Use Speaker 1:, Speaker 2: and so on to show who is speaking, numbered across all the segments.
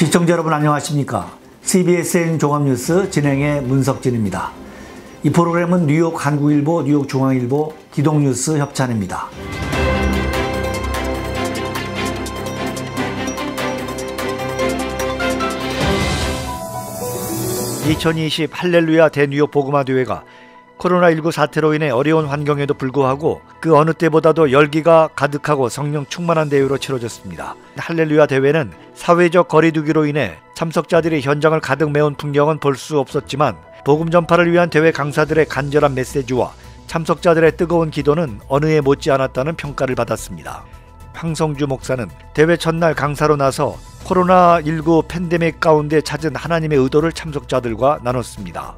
Speaker 1: 시청자 여러분 안녕하십니까? CBSN 종합뉴스 진행의 문석진입니다. 이 프로그램은 뉴욕 한국일보, 뉴욕 중앙일보, 기동뉴스 협찬입니다. 2020 할렐루야 대뉴욕 복음화 대회가 코로나19 사태로 인해 어려운 환경에도 불구하고 그 어느 때보다도 열기가 가득하고 성령 충만한 대회로 치러졌습니다. 할렐루야 대회는 사회적 거리두기로 인해 참석자들이 현장을 가득 메운 풍경은 볼 수 없었지만 복음 전파를 위한 대회 강사들의 간절한 메시지와 참석자들의 뜨거운 기도는 어느 해 못지 않았다는 평가를 받았습니다. 황성주 목사는 대회 첫날 강사로 나서 코로나19 팬데믹 가운데 찾은 하나님의 의도를 참석자들과 나눴습니다.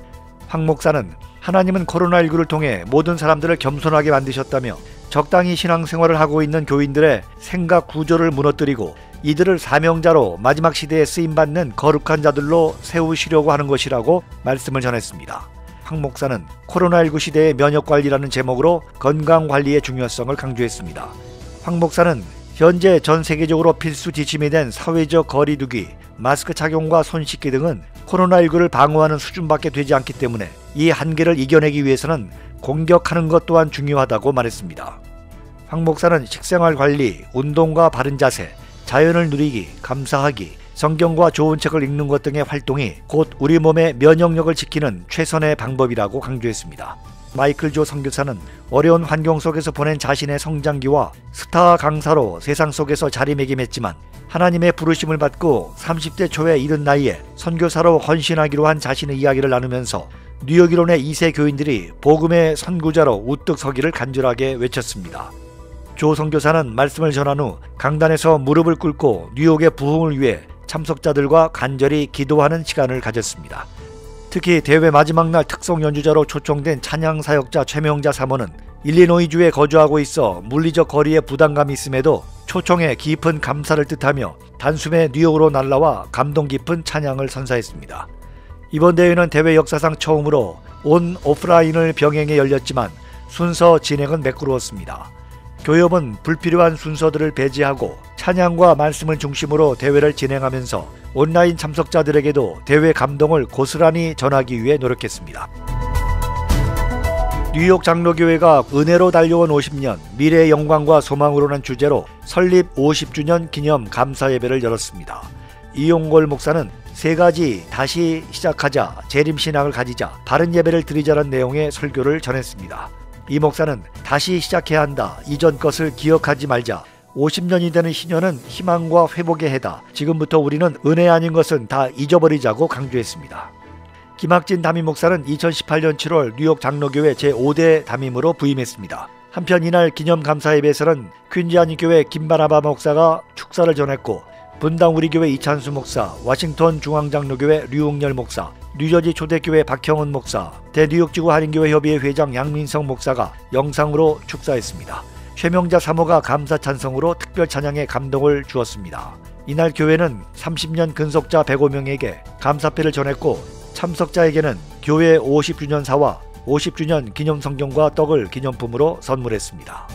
Speaker 1: 황 목사는 하나님은 코로나19를 통해 모든 사람들을 겸손하게 만드셨다며 적당히 신앙생활을 하고 있는 교인들의 생각 구조를 무너뜨리고 이들을 사명자로 마지막 시대에 쓰임받는 거룩한 자들로 세우시려고 하는 것이라고 말씀을 전했습니다. 황 목사는 코로나19 시대의 면역관리라는 제목으로 건강관리의 중요성을 강조했습니다. 황 목사는 현재 전 세계적으로 필수 지침이 된 사회적 거리두기, 마스크 착용과 손 씻기 등은 코로나19를 방어하는 수준밖에 되지 않기 때문에 이 한계를 이겨내기 위해서는 공격하는 것 또한 중요하다고 말했습니다. 황 목사는 식생활 관리, 운동과 바른 자세, 자연을 누리기, 감사하기, 성경과 좋은 책을 읽는 것 등의 활동이 곧 우리 몸의 면역력을 지키는 최선의 방법이라고 강조했습니다. 마이클 조 선교사는 어려운 환경 속에서 보낸 자신의 성장기와 스타 강사로 세상 속에서 자리매김했지만 하나님의 부르심을 받고 30대 초에 이른 나이에 선교사로 헌신하기로 한 자신의 이야기를 나누면서 뉴욕 이론의 2세 교인들이 복음의 선구자로 우뚝 서기를 간절하게 외쳤습니다. 조 선교사는 말씀을 전한 후 강단에서 무릎을 꿇고 뉴욕의 부흥을 위해 참석자들과 간절히 기도하는 시간을 가졌습니다. 특히 대회 마지막 날 특성 연주자로 초청된 찬양 사역자 최명자 사모는 일리노이주에 거주하고 있어 물리적 거리에 부담감이 있음에도 초청에 깊은 감사를 뜻하며 단숨에 뉴욕으로 날라와 감동 깊은 찬양을 선사했습니다. 이번 대회는 대회 역사상 처음으로 온 오프라인을 병행해 열렸지만 순서 진행은 매끄러웠습니다. 교협은 불필요한 순서들을 배제하고 찬양과 말씀을 중심으로 대회를 진행하면서 온라인 참석자들에게도 대회 감동을 고스란히 전하기 위해 노력했습니다. 뉴욕 장로교회가 은혜로 달려온 50년 미래의 영광과 소망으로는 주제로 설립 50주년 기념 감사 예배를 열었습니다. 이용골 목사는 세 가지 다시 시작하자 재림 신앙을 가지자 바른 예배를 드리자는 내용의 설교를 전했습니다. 이 목사는 다시 시작해야 한다. 이전 것을 기억하지 말자. 50년이 되는 희년은 희망과 회복의 해다. 지금부터 우리는 은혜 아닌 것은 다 잊어버리자고 강조했습니다. 김학진 담임 목사는 2018년 7월 뉴욕 장로교회 제5대 담임으로 부임했습니다. 한편 이날 기념 감사 예배에서는 퀸지아니 교회 김바나바 목사가 축사를 전했고 분당 우리교회 이찬수 목사, 워싱턴 중앙장로교회 류웅열 목사, 뉴저지 초대교회 박형은 목사, 대뉴욕지구 한인교회 협의회 회장 양민성 목사가 영상으로 축사했습니다. 최명자 사모가 감사 찬성으로 특별 찬양에 감동을 주었습니다. 이날 교회는 30년 근속자 105명에게 감사패를 전했고 참석자에게는 교회 50주년 사와 50주년 기념 성경과 떡을 기념품으로 선물했습니다.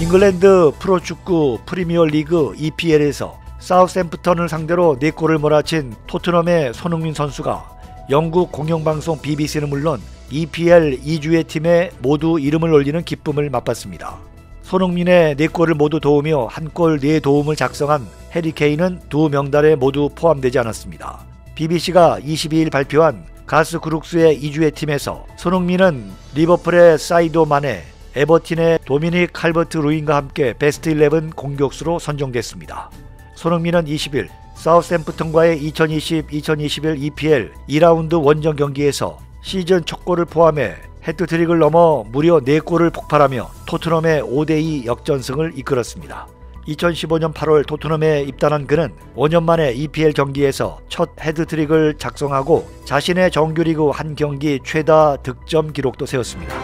Speaker 1: 잉글랜드 프로축구 프리미어 리그 EPL에서 사우샘프턴을 상대로 4골을 몰아친 토트넘의 손흥민 선수가 영국 공영방송 BBC는 물론 EPL 2주의 팀에 모두 이름을 올리는 기쁨을 맛봤습니다. 손흥민의 4골을 모두 도우며 한 골 4도움을 작성한 해리케인은 두 명단에 모두 포함되지 않았습니다. BBC가 22일 발표한 가스 그룹스의 2주의 팀에서 손흥민은 리버풀의 사이도 마네, 에버틴의 도미닉 칼버트 루인과 함께 베스트 11 공격수로 선정됐습니다. 손흥민은 20일 사우샘프턴과의 2020-2021 EPL 2라운드 원정 경기에서 시즌 첫 골을 포함해 헤트트릭을 넘어 무려 4골을 폭발하며 토트넘의 5대2 역전승을 이끌었습니다. 2015년 8월 토트넘에 입단한 그는 5년 만에 EPL 경기에서 첫 헤드트릭을 작성하고 자신의 정규리그 한 경기 최다 득점 기록도 세웠습니다.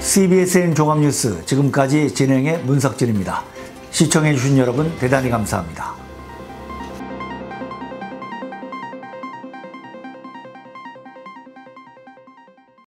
Speaker 1: CBSN 종합뉴스 지금까지 진행의 문석진입니다. 시청해주신 여러분 대단히 감사합니다.